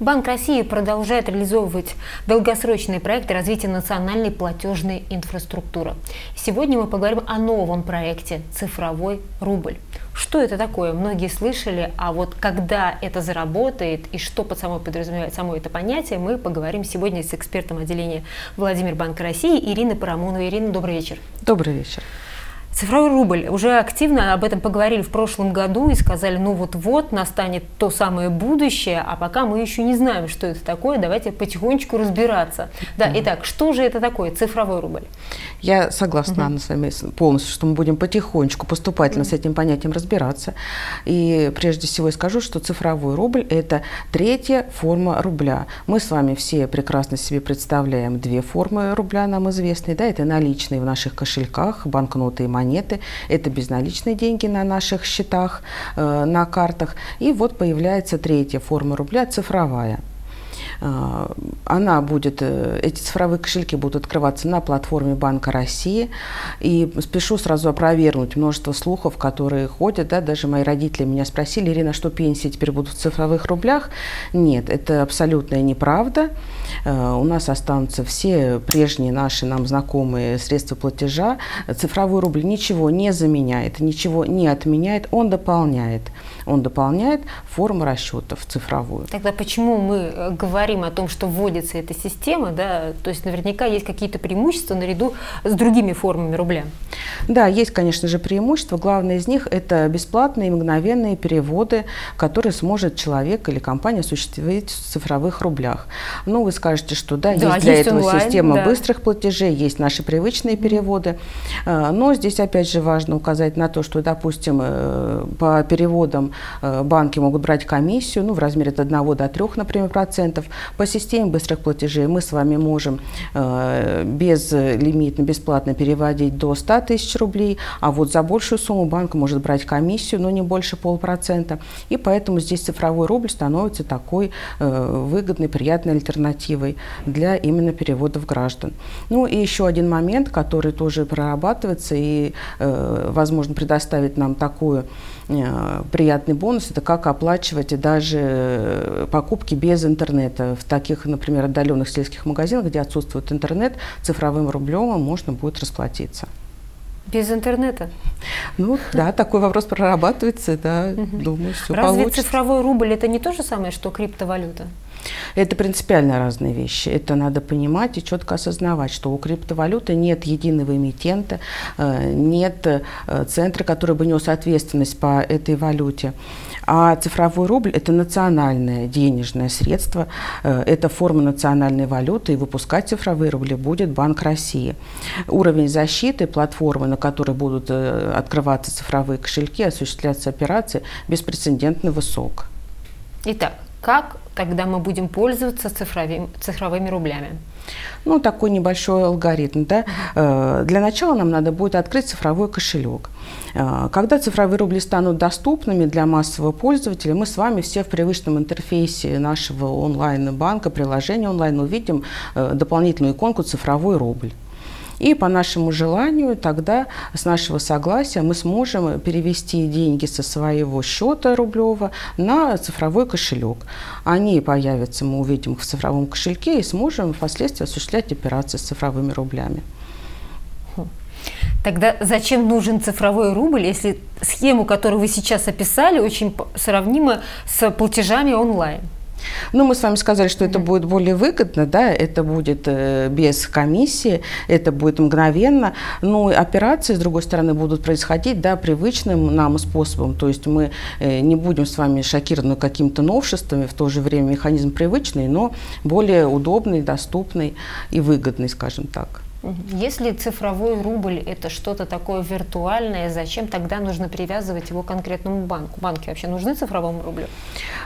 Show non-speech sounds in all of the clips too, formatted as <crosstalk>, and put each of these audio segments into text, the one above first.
Банк России продолжает реализовывать долгосрочные проекты развития национальной платежной инфраструктуры. Сегодня мы поговорим о новом проекте «Цифровой рубль». Что это такое? Многие слышали, а вот когда это заработает и что под собой подразумевает само это понятие, мы поговорим сегодня с экспертом отделения Владимир Банка России Ириной Парамоновой. Ирина, добрый вечер. Добрый вечер. Цифровой рубль. Уже активно об этом поговорили в прошлом году и сказали, ну вот-вот настанет то самое будущее, а пока мы еще не знаем, что это такое, давайте потихонечку разбираться. Да, итак, что же это такое цифровой рубль? Я согласна, угу. с вами полностью, что мы будем потихонечку, поступательно угу. с этим понятием разбираться. И прежде всего я скажу, что цифровой рубль – это третья форма рубля. Мы с вами все прекрасно себе представляем две формы рубля, нам известные. Да, это наличные в наших кошельках, банкноты и монеты монеты, это безналичные деньги на наших счетах, э, на картах. И вот появляется третья форма рубля, цифровая. А, она будет, э, эти цифровые кошельки будут открываться на платформе Банка России. И спешу сразу опровергнуть множество слухов, которые ходят. Да, даже мои родители меня спросили, Ирина, что пенсии теперь будут в цифровых рублях? Нет, это абсолютная неправда. Э, у нас останутся все прежние наши нам знакомые средства платежа. Цифровой рубль ничего не заменяет, ничего не отменяет, он дополняет. Он дополняет форму расчетов цифровую. Тогда почему мы э, говорим о том, что вводится эта система, да, то есть наверняка есть какие-то преимущества наряду с другими формами рубля. Да, есть, конечно же, преимущества. Главное из них – это бесплатные мгновенные переводы, которые сможет человек или компания осуществить в цифровых рублях. Ну, вы скажете, что да, да есть для есть этого онлайн, система да. быстрых платежей, есть наши привычные переводы. А, но здесь, опять же, важно указать на то, что, допустим, э, по переводам э, банки могут брать комиссию, ну, в размере от 1 до 3, например, процентов. По системе быстрых платежей мы с вами можем э, безлимитно, бесплатно переводить до 100 тысяч рублей, а вот за большую сумму банк может брать комиссию, но не больше полпроцента. И поэтому здесь цифровой рубль становится такой выгодной, приятной альтернативой для именно переводов граждан. Ну и еще один момент, который тоже прорабатывается и, э, возможно, предоставит нам такую Э, приятный бонус – это как оплачивать даже э, покупки без интернета. В таких, например, отдаленных сельских магазинах, где отсутствует интернет, цифровым рублем можно будет расплатиться. Без интернета? Ну да, такой вопрос прорабатывается, да, думаю, все Разве получится. цифровой рубль – это не то же самое, что криптовалюта? Это принципиально разные вещи. Это надо понимать и четко осознавать, что у криптовалюты нет единого эмитента, э, нет э, центра, который бы нес ответственность по этой валюте. А цифровой рубль – это национальное денежное средство, э, это форма национальной валюты, и выпускать цифровые рубли будет Банк России. Уровень защиты платформы, на которой будут открываться цифровые кошельки, осуществляться операции, беспрецедентно высок. Итак, как тогда мы будем пользоваться цифровыми, цифровыми рублями? Ну, такой небольшой алгоритм. Да? Э, для начала нам надо будет открыть цифровой кошелек. Э, когда цифровые рубли станут доступными для массового пользователя, мы с вами все в привычном интерфейсе нашего онлайн-банка, приложения онлайн увидим э, дополнительную иконку «Цифровой рубль». И по нашему желанию тогда с нашего согласия мы сможем перевести деньги со своего счета рублевого на цифровой кошелек. Они появятся, мы увидим их в цифровом кошельке и сможем впоследствии осуществлять операции с цифровыми рублями. Тогда зачем нужен цифровой рубль, если схему, которую вы сейчас описали, очень сравнима с платежами онлайн? Ну, мы с вами сказали, что это будет более выгодно, да, это будет э, без комиссии, это будет мгновенно, но операции, с другой стороны, будут происходить, да, привычным нам способом, то есть мы э, не будем с вами шокированы какими-то новшествами, в то же время механизм привычный, но более удобный, доступный и выгодный, скажем так. Если цифровой рубль – это что-то такое виртуальное, зачем тогда нужно привязывать его к конкретному банку? Банки вообще нужны цифровому рублю?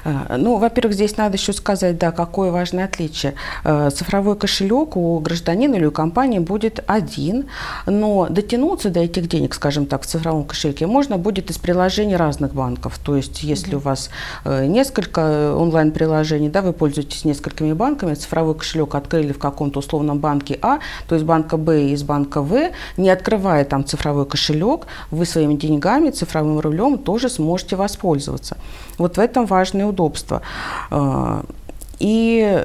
А, ну, во-первых, здесь надо еще сказать, да, какое важное отличие. А, цифровой кошелек у гражданина или у компании будет один, но дотянуться до этих денег, скажем так, в цифровом кошельке можно будет из приложений разных банков. То есть, если mm-hmm. у вас э, несколько онлайн-приложений, да, вы пользуетесь несколькими банками, цифровой кошелек открыли в каком-то условном банке А, то есть банк банка Б и из банка В, не открывая там цифровой кошелек, вы своими деньгами, цифровым рублем тоже сможете воспользоваться. Вот в этом важное удобство. А, И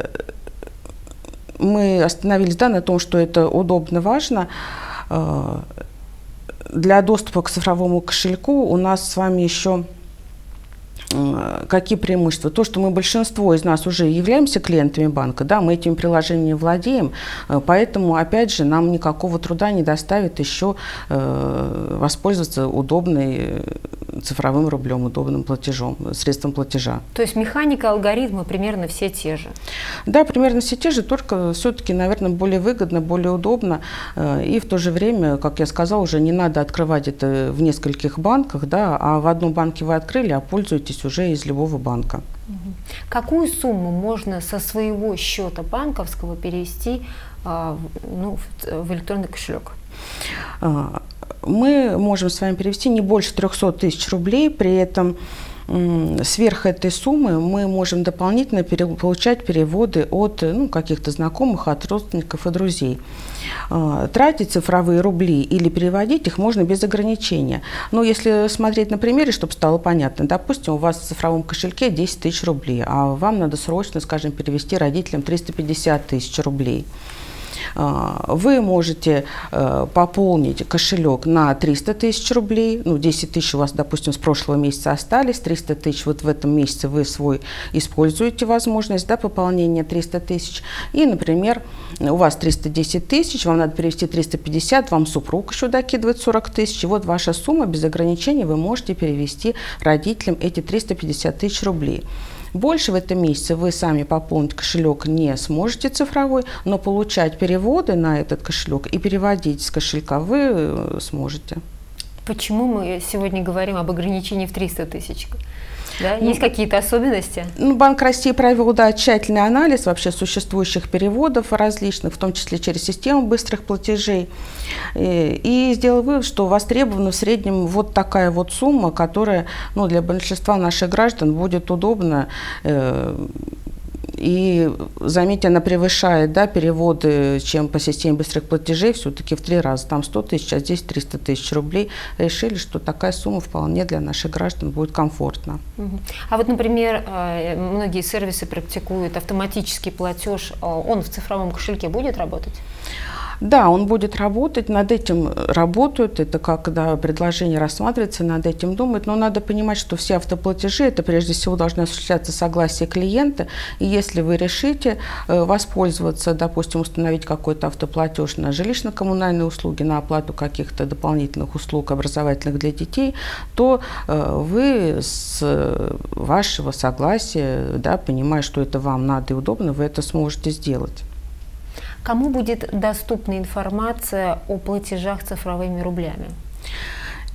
мы остановились да, на том, что это удобно, важно. Э, для доступа к цифровому кошельку у нас с вами еще какие преимущества? То, что мы большинство из нас уже являемся клиентами банка, да, мы этими приложениями владеем, э, поэтому, опять же, нам никакого труда не доставит еще э, воспользоваться удобной э, цифровым рублем, удобным платежом, средством платежа. То есть механика, алгоритмы примерно все те же? Да, примерно все те же, только все-таки, наверное, более выгодно, более удобно. И в то же время, как я сказала, уже не надо открывать это в нескольких банках, да, а в одном банке вы открыли, а пользуетесь уже из любого банка. Какую сумму можно со своего счета банковского перевести а, ну, в электронный кошелек? Мы можем с вами перевести не больше 300 тысяч рублей, при этом сверх этой суммы мы можем дополнительно пере, получать переводы от ну, каких-то знакомых, от родственников и друзей. А, тратить цифровые рубли или переводить их можно без ограничения. Но если смотреть на примере, чтобы стало понятно, допустим, у вас в цифровом кошельке 10 тысяч рублей, а вам надо срочно, скажем, перевести родителям 350 тысяч рублей. А, вы можете э, пополнить кошелек на 300 тысяч рублей, ну 10 тысяч у вас, допустим, с прошлого месяца остались, 300 тысяч вот в этом месяце вы свой используете возможность да, пополнения 300 тысяч. И, например, у вас 310 тысяч, вам надо перевести 350, вам супруг еще докидывает 40 тысяч, и вот ваша сумма без ограничений вы можете перевести родителям эти 350 тысяч рублей. Больше в этом месяце вы сами пополнить кошелек не сможете цифровой, но получать переводы на этот кошелек и переводить с кошелька вы э, сможете. Почему мы сегодня говорим об ограничении в 300 тысяч? Да? Ну, Есть какие-то особенности? Ну, Банк России провел да, тщательный анализ вообще существующих переводов различных, в том числе через систему быстрых платежей, и, и сделал вывод, что востребована в среднем вот такая вот сумма, которая ну, для большинства наших граждан будет удобна э, и, заметьте, она превышает да, переводы, чем по системе быстрых платежей, все-таки в три раза. Там 100 тысяч, а здесь 300 тысяч рублей. Решили, что такая сумма вполне для наших граждан будет комфортна. А вот, например, э, многие сервисы практикуют автоматический платеж. Э, он в цифровом кошельке будет работать? Да, он будет работать, над этим работают, это когда предложение рассматривается, над этим думают, но надо понимать, что все автоплатежи, это прежде всего должны осуществляться согласие клиента, и если вы решите э, воспользоваться, допустим, установить какой-то автоплатеж на жилищно-коммунальные услуги, на оплату каких-то дополнительных услуг образовательных для детей, то э, вы с вашего согласия, да, понимая, что это вам надо и удобно, вы это сможете сделать. Кому будет доступна информация о платежах цифровыми рублями?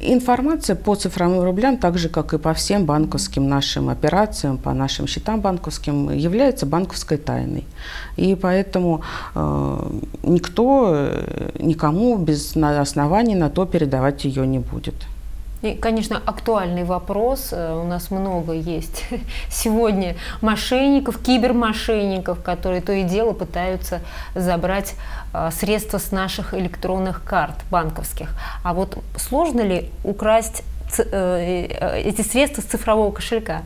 Информация по цифровым рублям, так же как и по всем банковским нашим операциям, по нашим счетам банковским, является банковской тайной. И поэтому э, никто э, никому без оснований на то передавать ее не будет. И, конечно, актуальный вопрос. Э, у нас много есть <laughs> сегодня мошенников, кибермошенников, которые то и дело пытаются забрать э, средства с наших электронных карт банковских. А вот сложно ли украсть э, эти средства с цифрового кошелька?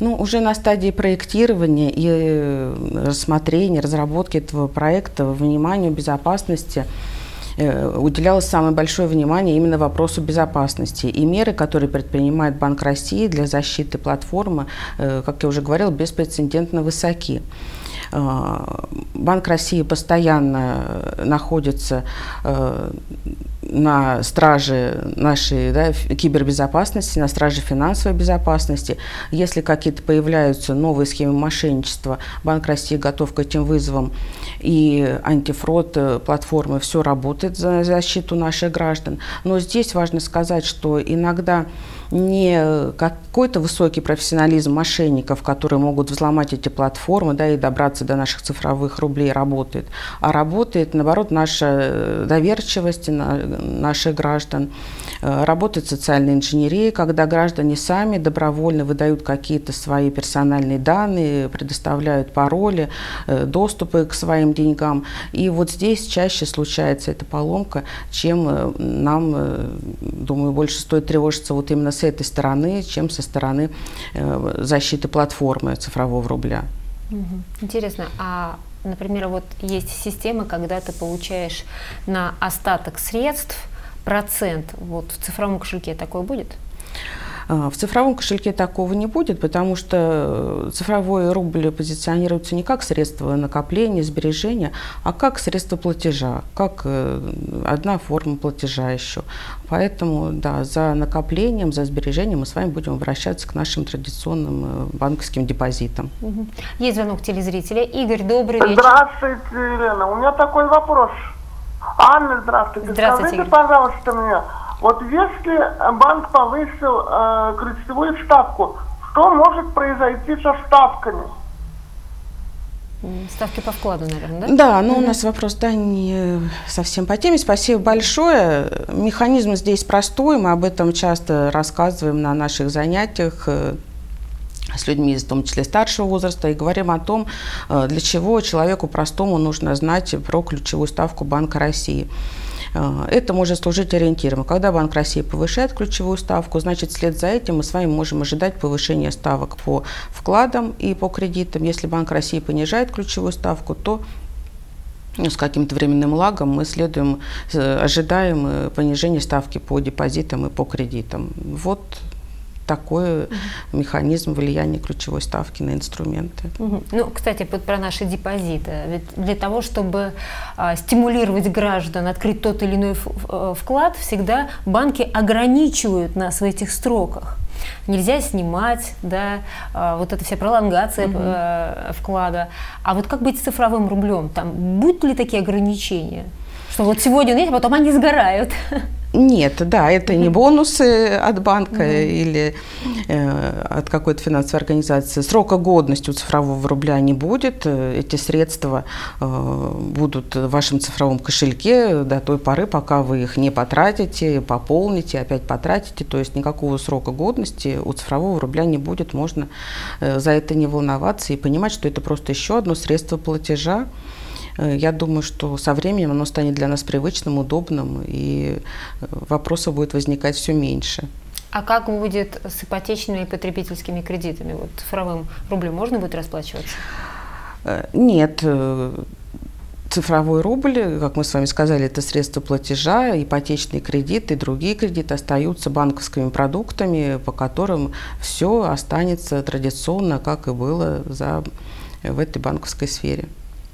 Ну, уже на стадии проектирования и рассмотрения, разработки этого проекта, вниманию безопасности Э, уделялось самое большое внимание именно вопросу безопасности. И меры, которые предпринимает Банк России для защиты платформы, э, как я уже говорила, беспрецедентно высоки. Э, Банк России постоянно находится на страже нашей да, кибербезопасности, на страже финансовой безопасности. Если какие-то появляются новые схемы мошенничества, Банк России готов к этим вызовам. И антифрод э, платформы все работает за защиту наших граждан. Но здесь важно сказать, что иногда не какой-то высокий профессионализм мошенников, которые могут взломать эти платформы да, и добраться до наших цифровых рублей, работает, а работает, наоборот, наша э, доверчивость наших граждан, э, работает социальная инженерия, когда граждане сами добровольно выдают какие-то свои персональные данные, предоставляют пароли, э, доступы к своим деньгам. И вот здесь чаще случается эта поломка, чем нам, думаю, больше стоит тревожиться вот именно с этой стороны, чем со стороны э, защиты платформы цифрового рубля. Интересно, а, например, вот есть системы, когда ты получаешь на остаток средств процент, вот в цифровом кошельке такое будет? А, в цифровом кошельке такого не будет, потому что цифровой рубль позиционируется не как средство накопления, сбережения, а как средство платежа, как э, одна форма платежа еще. Поэтому, да, за накоплением, за сбережением мы с вами будем обращаться к нашим традиционным э, банковским депозитам. Есть звонок телезрителя. Игорь, добрый вечер. Здравствуйте, Елена. У меня такой вопрос. Анна, здравствуйте. здравствуйте Скажите, Игорь. пожалуйста, мне, вот если банк повысил э, ключевую ставку, что может произойти со ставками? Ставки по вкладу, наверное, да? Да, но mm-hmm. у нас вопрос, да, не совсем по теме. Спасибо большое. Механизм здесь простой, мы об этом часто рассказываем на наших занятиях э, с людьми, в том числе старшего возраста, и говорим о том, э, для чего человеку простому нужно знать про ключевую ставку Банка России. Э, это может служить ориентиром. Когда Банк России повышает ключевую ставку, значит, вслед за этим мы с вами можем ожидать повышения ставок по вкладам и по кредитам. Если Банк России понижает ключевую ставку, то ну, с каким-то временным лагом мы следуем, э, ожидаем э, понижения ставки по депозитам и по кредитам. Вот такой механизм влияния ключевой ставки на инструменты. Угу. Ну, кстати, про наши депозиты. Ведь для того, чтобы а, стимулировать граждан открыть тот или иной э, вклад, всегда банки ограничивают нас в этих строках. Нельзя снимать, да, а, вот эта вся пролонгация угу. э, вклада. А вот как быть с цифровым рублем? Там будут ли такие ограничения? Что вот сегодня он есть, а потом они сгорают. <laughs> Нет, да, это не бонусы от банка mm-hmm. или э, от какой-то финансовой организации. Срока годности у цифрового рубля не будет. Эти средства э, будут в вашем цифровом кошельке до той поры, пока вы их не потратите, пополните, опять потратите. То есть никакого срока годности у цифрового рубля не будет. Можно э, за это не волноваться и понимать, что это просто еще одно средство платежа. Э, я думаю, что со временем оно станет для нас привычным, удобным, и э, вопросов будет возникать все меньше. А как будет с ипотечными и потребительскими кредитами? Вот цифровым рублем можно будет расплачиваться? Э, нет, цифровой рубль, как мы с вами сказали, это средство платежа, ипотечные кредиты другие кредиты остаются банковскими продуктами, по которым все останется традиционно, как и было за, в этой банковской сфере.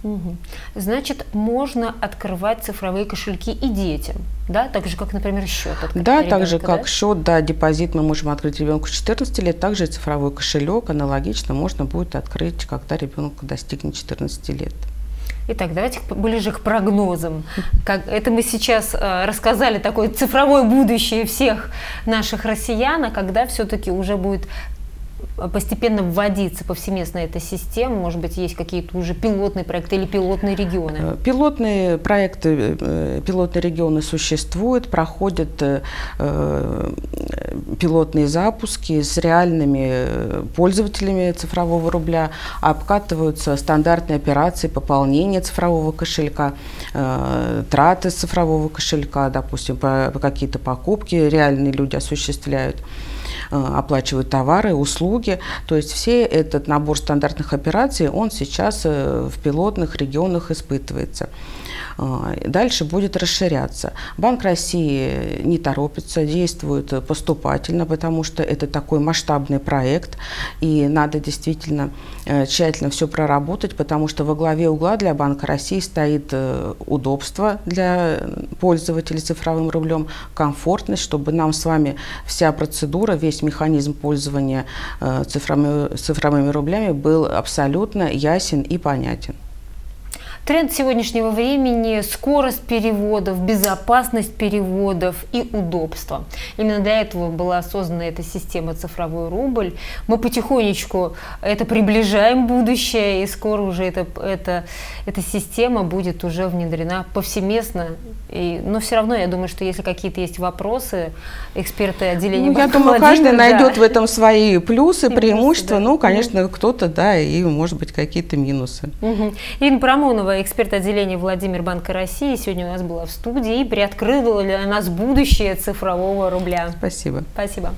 Угу. Значит, можно открывать цифровые кошельки и детям, да, так же, как, например, счет. Да, ребенка, так же, как да? счет, да, депозит мы можем открыть ребенку 14 лет, также цифровой кошелек аналогично можно будет открыть, когда ребенок достигнет 14 лет. Итак, давайте ближе к прогнозам. Как, это мы сейчас э, рассказали такое цифровое будущее всех наших россиян, а когда все-таки уже будет постепенно вводиться повсеместно эта система? Может быть, есть какие-то уже пилотные проекты или пилотные регионы? Э, пилотные проекты, э, пилотные регионы существуют, проходят э, пилотные запуски с реальными пользователями цифрового рубля, обкатываются стандартные операции пополнения цифрового кошелька, траты цифрового кошелька, допустим, по, какие-то покупки реальные люди осуществляют. Э, оплачивают товары, услуги. То есть все этот набор стандартных операций, он сейчас э, в пилотных регионах испытывается. А, дальше будет расширяться. Банк России не торопится, действует поступательно, потому что это такой масштабный проект, и надо действительно э, тщательно все проработать, потому что во главе угла для Банка России стоит э, удобство для пользователей цифровым рублем, комфортность, чтобы нам с вами вся процедура, весь механизм пользования э, цифровыми, цифровыми рублями был абсолютно ясен и понятен. Тренд сегодняшнего времени – скорость переводов, безопасность переводов и удобство. Именно для этого была создана эта система «Цифровой рубль». Мы потихонечку это приближаем будущее, и скоро уже эта, эта, эта система будет уже внедрена повсеместно. И, но все равно, я думаю, что если какие-то есть вопросы, эксперты отделения ну, Я думаю, каждый да. найдет в этом свои плюсы, преимущества. Да. Ну, конечно, угу. кто-то, да, и, может быть, какие-то минусы. Угу. Ирина Парамонова, эксперт отделения Владимир Банка России, сегодня у нас была в студии и приоткрыла для нас будущее цифрового рубля. Спасибо. Спасибо.